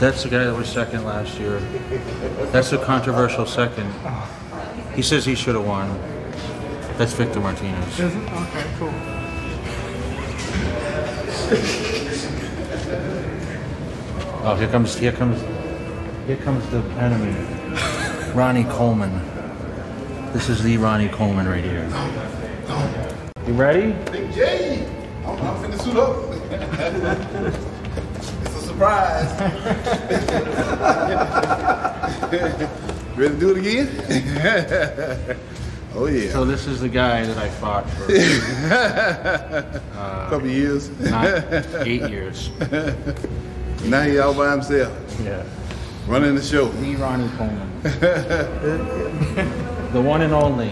That's the guy that was second last year. That's a controversial second. He says he should have won. That's Victor Martinez. Is it? Okay, cool. Oh, here comes, here comes, here comes the enemy. Ronnie Coleman. This is the Ronnie Coleman right here. You ready? Big J. I'm, I'm finna suit up. it's surprise. Ready to do it again? oh yeah. So this is the guy that I fought for A uh, couple years. not eight years. now he all by himself, Yeah. running the show. The Ronnie Coleman. the one and only.